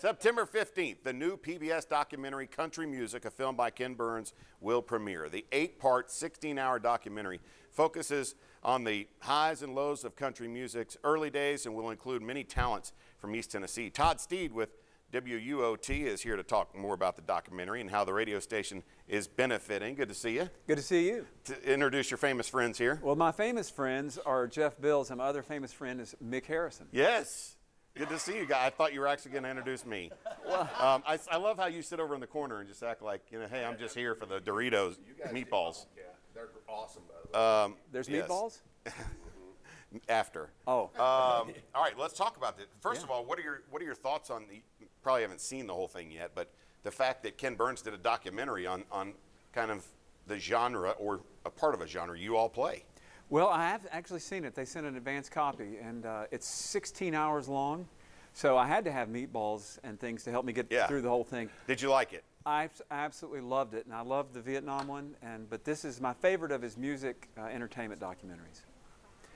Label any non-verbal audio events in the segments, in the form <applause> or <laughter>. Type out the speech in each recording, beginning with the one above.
September 15th, the new PBS documentary Country Music, a film by Ken Burns, will premiere. The eight part, 16 hour documentary focuses on the highs and lows of country music's early days and will include many talents from East Tennessee. Todd Steed with WUOT is here to talk more about the documentary and how the radio station is benefiting. Good to see you. Good to see you. To introduce your famous friends here. Well, my famous friends are Jeff Bills, and my other famous friend is Mick Harrison. Yes. Good to see you guys. I thought you were actually going to introduce me. Um, I, I, love how you sit over in the corner and just act like, you know, hey, I'm just here for the Doritos meatballs. Yeah, they're awesome, by the way. Um, There's yes. meatballs? <laughs> After. Oh. Um, all right, let's talk about this. First of all, what are your what are your thoughts on the? Probably haven't seen the whole thing yet, but the fact that Ken Burns did a documentary on on kind of the genre or a part of a genre you all play. Well, I have actually seen it. They sent an advance copy, and uh, it's 16 hours long. So I had to have meatballs and things to help me get Yeah. through the whole thing. Did you like it? I absolutely loved it, and I loved the Vietnam one. And but this is my favorite of his music uh, entertainment documentaries.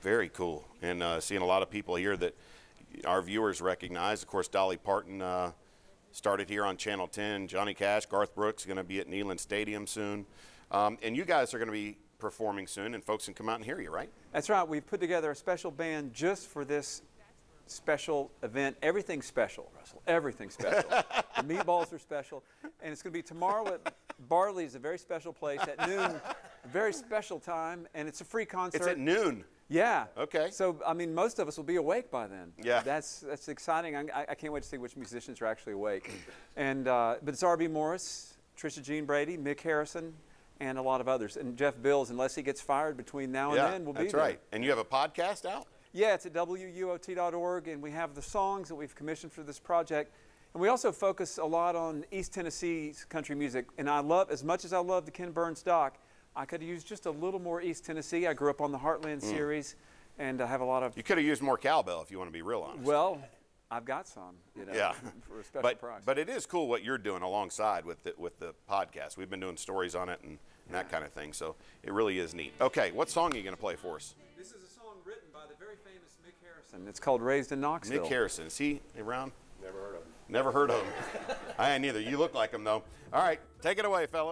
Very cool, and uh, seeing a lot of people here that our viewers recognize. Of course, Dolly Parton uh, started here on Channel 10. Johnny Cash, Garth Brooks going to be at Neyland Stadium soon, um, and you guys are going to be performing soon, and folks can come out and hear you, right? That's right. We've put together a special band just for this special event. Everything's special, Russell. Everything's special. <laughs> the meatballs are special. And it's going to be tomorrow at Barley's, a very special place at noon. A very special time. And it's a free concert. It's at noon. Yeah. Okay. So, I mean, most of us will be awake by then. Yeah. That's, that's exciting. I, I can't wait to see which musicians are actually awake. and, uh, but it's R.B. Morris, Trisha Gene Brady, Mick Harrison, and a lot of others. And Jeff Bills, unless he gets fired between now and yeah, then, will be that's there. right. And you have a podcast out. Yeah, it's at WUOT.org, and we have the songs that we've commissioned for this project. And we also focus a lot on East Tennessee's country music. And I love, as much as I love the Ken Burns doc, I could use just a little more East Tennessee. I grew up on the Heartland series, and I have a lot of, Mm. You could have used more cowbell if you want to be real honest. well, I've got some, you know, yeah, <laughs> for a special but price. but it is cool what you're doing alongside with the, with the podcast. We've been doing stories on it and, and that kind of thing, so it really is neat. Okay, what song are you going to play for us? this is a song written by the very famous Mick Harrison. It's called Raised in Knoxville. Mick Harrison. Is he around? Never heard of him. Never heard of him. <laughs> I ain't neither. You look like him though. All right, take it away, fellas.